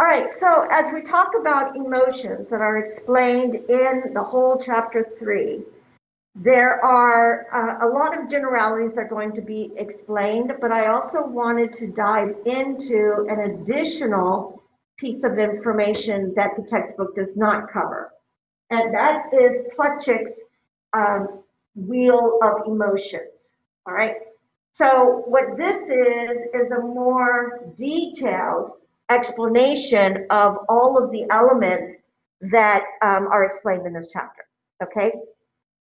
All right, so as we talk about emotions that are explained in the whole chapter three, there are uh, a lot of generalities that are going to be explained, but I also wanted to dive into an additional piece of information that the textbook does not cover. And that is Plutchik's um, Wheel of Emotions. All right. So what this is, is a more detailed explanation of all of the elements that um, are explained in this chapter. Okay.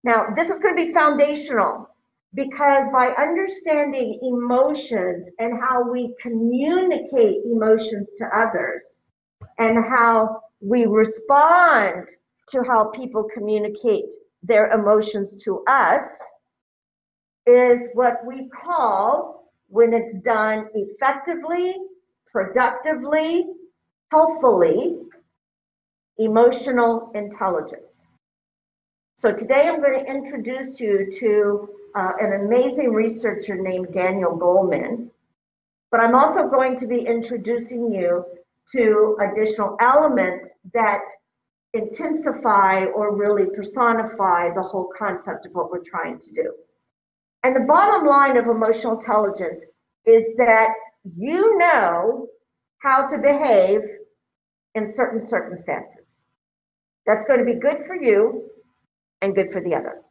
Now, this is going to be foundational because by understanding emotions and how we communicate emotions to others and how we respond to how people communicate their emotions to us is what we call, when it's done effectively, productively, healthfully, emotional intelligence. So today I'm going to introduce you to uh, an amazing researcher named Daniel Goleman, but I'm also going to be introducing you to additional elements that intensify or really personify the whole concept of what we're trying to do. And the bottom line of emotional intelligence is that you know how to behave in certain circumstances. That's going to be good for you and good for the other.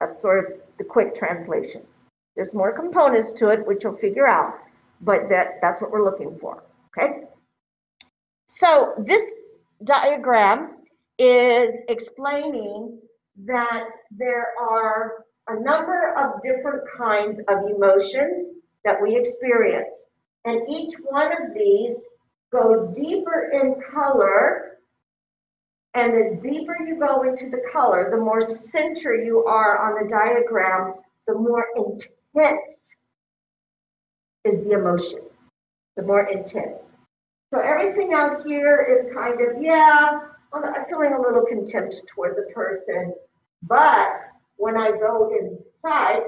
That's sort of the quick translation. There's more components to it, which you'll figure out, but that, that's what we're looking for, okay? So this diagram is explaining that there are a number of different kinds of emotions that we experience. And each one of these goes deeper in color and the deeper you go into the color, the more center you are on the diagram, the more intense is the emotion, the more intense. So everything out here is kind of, yeah, I'm feeling a little contempt toward the person. But when I go inside,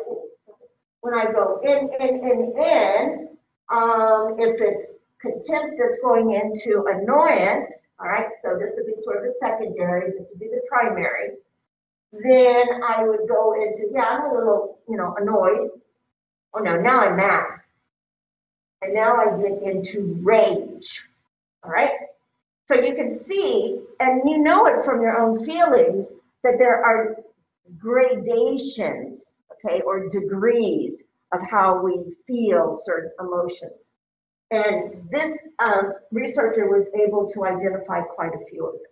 when I go in, in, in, in, um, if it's contempt that's going into annoyance, all right, so this would be sort of a secondary, this would be the primary. Then I would go into, yeah, I'm a little, you know, annoyed. Oh no, now I'm mad. And now I get into rage, all right? So you can see, and you know it from your own feelings, that there are gradations, okay, or degrees of how we feel certain emotions. And this um, researcher was able to identify quite a few of them.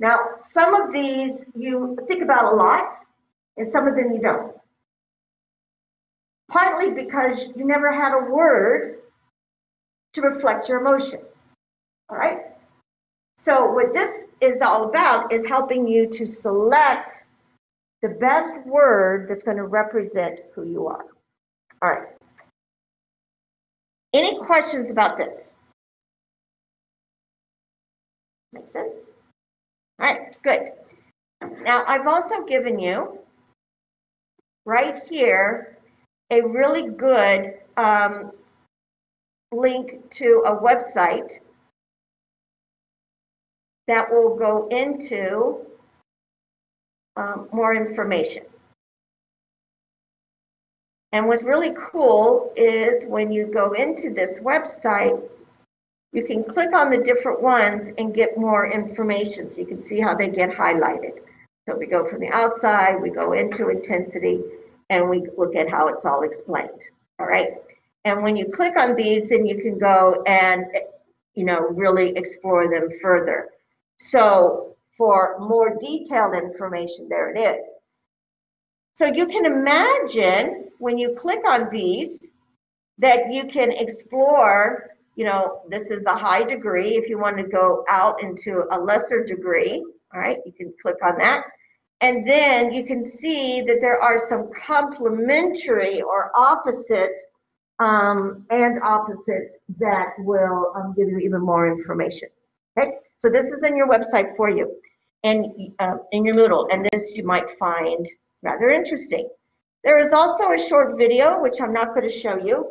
Now, some of these you think about a lot, and some of them you don't. Partly because you never had a word to reflect your emotion. All right? So, what this is all about is helping you to select the best word that's going to represent who you are. All right. Any questions about this? Make sense? All right, good. Now, I've also given you right here a really good um, link to a website that will go into um, more information. And what's really cool is when you go into this website, you can click on the different ones and get more information so you can see how they get highlighted. So we go from the outside, we go into intensity, and we look at how it's all explained. All right. And when you click on these, then you can go and, you know, really explore them further. So for more detailed information, there it is. So you can imagine when you click on these that you can explore, you know, this is the high degree. If you want to go out into a lesser degree, all right, you can click on that. And then you can see that there are some complementary or opposites um, and opposites that will um, give you even more information. Okay, so this is in your website for you and uh, in your Moodle, and this you might find rather interesting. There is also a short video, which I'm not going to show you,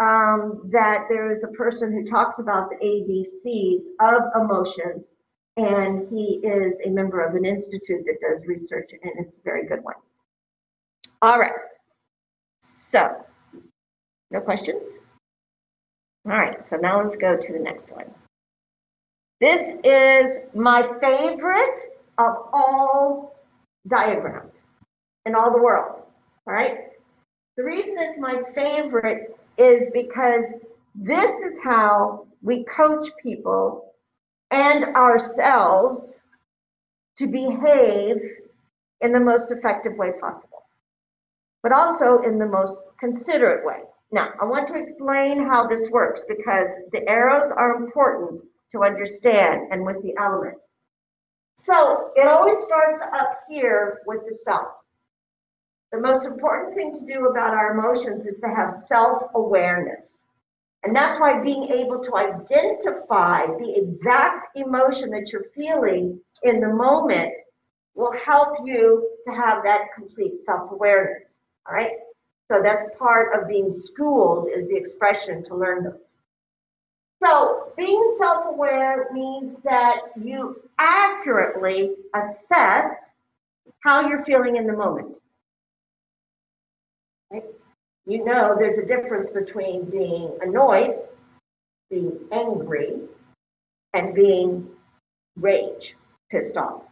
um, that there is a person who talks about the ABCs of emotions, and he is a member of an institute that does research, and it's a very good one. All right. So, no questions? All right, so now let's go to the next one. This is my favorite of all diagrams in all the world, all right? The reason it's my favorite is because this is how we coach people and ourselves to behave in the most effective way possible, but also in the most considerate way. Now, I want to explain how this works because the arrows are important to understand and with the elements. So it always starts up here with the self. The most important thing to do about our emotions is to have self-awareness. And that's why being able to identify the exact emotion that you're feeling in the moment will help you to have that complete self-awareness. All right? So that's part of being schooled is the expression to learn those. So being self-aware means that you accurately assess how you're feeling in the moment. Right? You know there's a difference between being annoyed, being angry, and being rage, pissed off.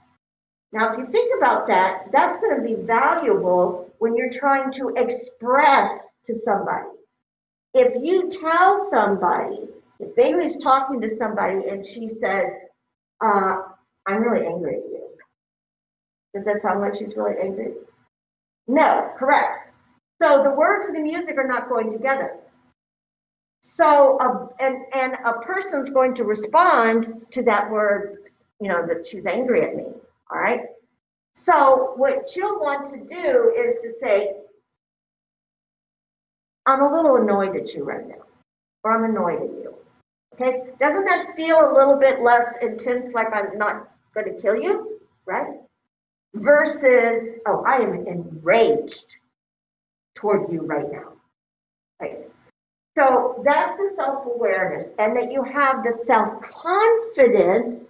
Now, if you think about that, that's going to be valuable when you're trying to express to somebody. If you tell somebody, Bailey's talking to somebody and she says, uh, I'm really angry at you. Does that sound like she's really angry? No, correct. So the words and the music are not going together. So, uh, and, and a person's going to respond to that word, you know, that she's angry at me, all right? So what you'll want to do is to say, I'm a little annoyed at you right now, or I'm annoyed at you. Okay, doesn't that feel a little bit less intense, like I'm not going to kill you, right? Versus, oh, I am enraged toward you right now. Right? So that's the self-awareness, and that you have the self-confidence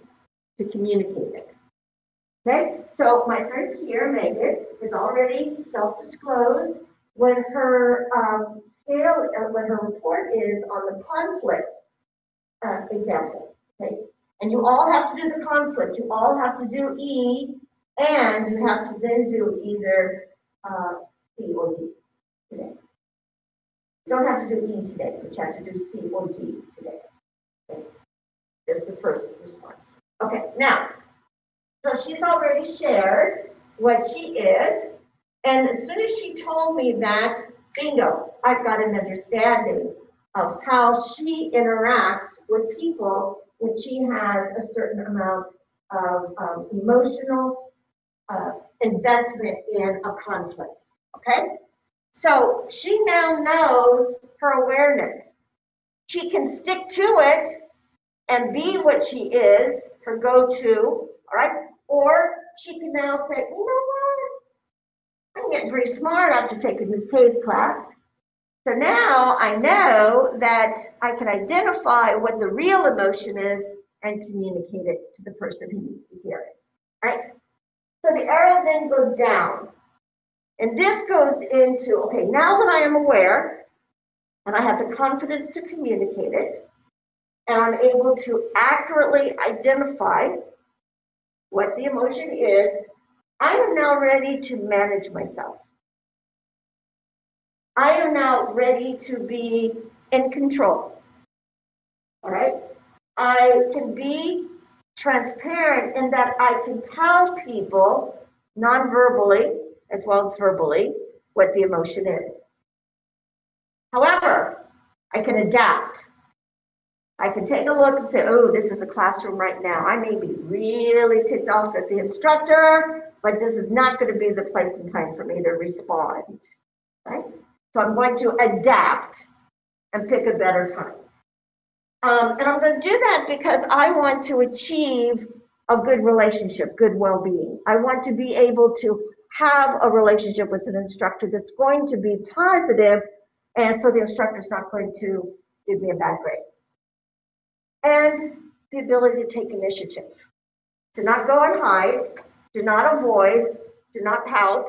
to communicate it. Okay, so my friend here, Megan, is already self-disclosed when her um, scale, uh, when her report is on the conflict uh, example. Okay, and you all have to do the conflict. You all have to do E, and you have to then do either uh, C or D today. You don't have to do E today, but you have to do C or D today. Okay. There's the first response. Okay, now, so she's already shared what she is, and as soon as she told me that, bingo, I've got an understanding of how she interacts with people when she has a certain amount of um, emotional uh, investment in a conflict. Okay? So she now knows her awareness. She can stick to it and be what she is, her go to, all right? Or she can now say, you know what? I'm getting pretty smart after taking this case class. So now I know that I can identify what the real emotion is and communicate it to the person who needs to hear it. Right? So the arrow then goes down. And this goes into, okay, now that I am aware and I have the confidence to communicate it, and I'm able to accurately identify what the emotion is, I am now ready to manage myself. I am now ready to be in control. All right? I can be transparent in that I can tell people non-verbally as well as verbally what the emotion is. However, I can adapt. I can take a look and say, oh, this is a classroom right now. I may be really ticked off at the instructor, but this is not going to be the place and time for me to respond. Right? So I'm going to adapt and pick a better time. Um, and I'm going to do that because I want to achieve a good relationship, good well-being. I want to be able to have a relationship with an instructor that's going to be positive And so the instructor's not going to give me a bad grade. And the ability to take initiative. To not go and hide, do not avoid, do not pout.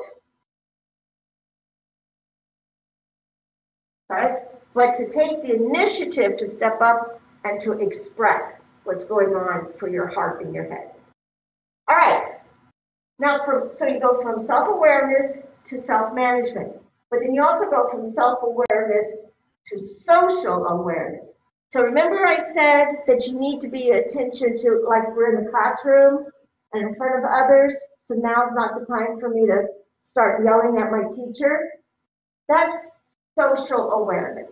Right? But to take the initiative to step up and to express what's going on for your heart and your head. All right. Now, from, so you go from self-awareness to self-management, but then you also go from self-awareness to social awareness. So remember I said that you need to be attention to, like we're in the classroom and in front of others, so now's not the time for me to start yelling at my teacher. That's social awareness.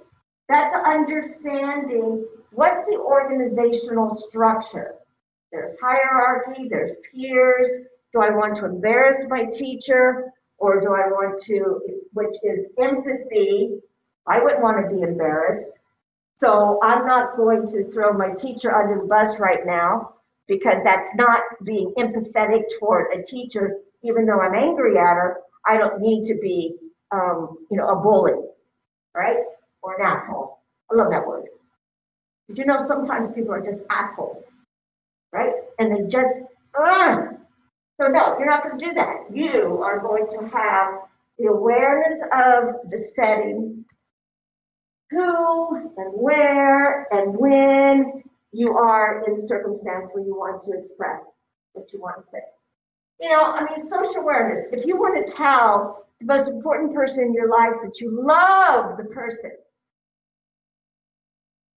That's understanding what's the organizational structure. There's hierarchy, there's peers. Do I want to embarrass my teacher or do I want to, which is empathy? I wouldn't want to be embarrassed. So I'm not going to throw my teacher under the bus right now because that's not being empathetic toward a teacher, even though I'm angry at her. I don't need to be, um, you know, a bully, right? Or an asshole. I love that word. Did you know sometimes people are just assholes, right? And they just, Ugh! so no, you're not going to do that. You are going to have the awareness of the setting, who and where and when you are in the circumstance where you want to express what you want to say. You know, I mean, social awareness. If you want to tell the most important person in your life that you love the person,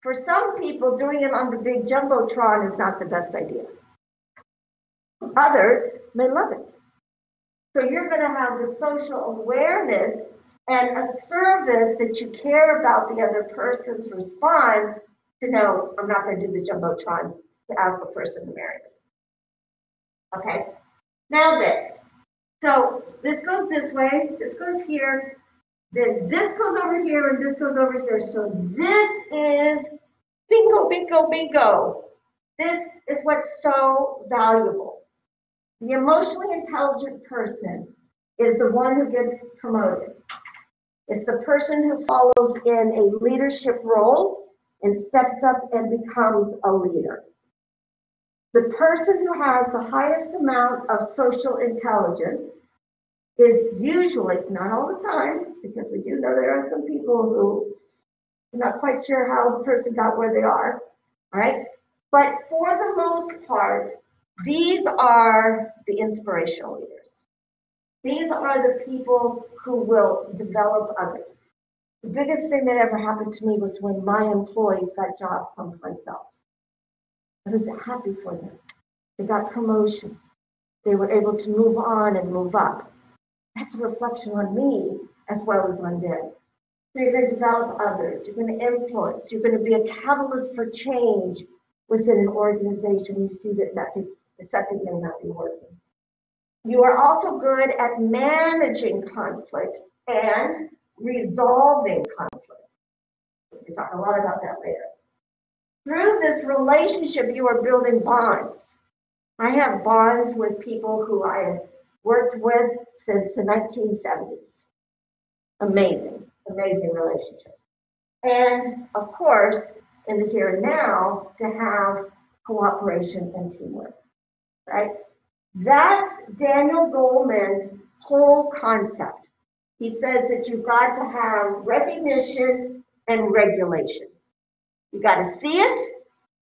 for some people, doing it on the big jumbotron is not the best idea. Others may love it. So you're going to have the social awareness and a service that you care about the other person's response to know I'm not going to do the jumbotron to ask the person to marry me. Okay. Now then, so this goes this way, this goes here, then this goes over here, and this goes over here. So this is bingo, bingo, bingo. This is what's so valuable. The emotionally intelligent person is the one who gets promoted. It's the person who follows in a leadership role and steps up and becomes a leader. The person who has the highest amount of social intelligence is usually, not all the time, because we do know there are some people who are not quite sure how the person got where they are, right? But for the most part, these are the inspirational leaders. These are the people who will develop others. The biggest thing that ever happened to me was when my employees got jobs someplace else. I was happy for them. They got promotions. They were able to move on and move up. That's a reflection on me as well as on them. So you're going to develop others. You're going to influence. You're going to be a catalyst for change within an organization. You see that nothing, something may not be working. You are also good at managing conflict and resolving conflict. We talk a lot about that later. Through this relationship, you are building bonds. I have bonds with people who I have worked with since the 1970s. Amazing, amazing relationships. And of course, in the here and now, to have cooperation and teamwork, right? That's Daniel Goleman's whole concept. He says that you've got to have recognition and regulation. You got to see it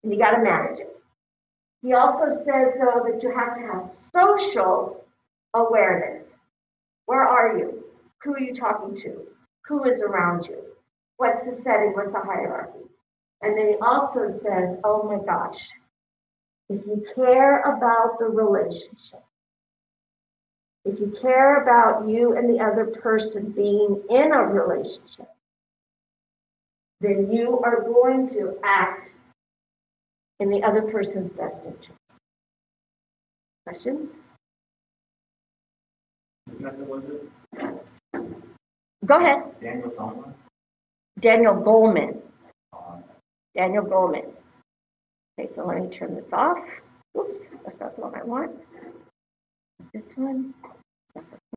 and you got to manage it. He also says, though, that you have to have social awareness. Where are you? Who are you talking to? Who is around you? What's the setting? What's the hierarchy? And then he also says, oh my gosh, if you care about the relationship, if you care about you and the other person being in a relationship, then you are going to act in the other person's best interest. Questions? Go ahead. Daniel Solomon? Daniel Goleman. Uh, Daniel Goleman. Okay, so let me turn this off. Oops, that's not the one I want. This one.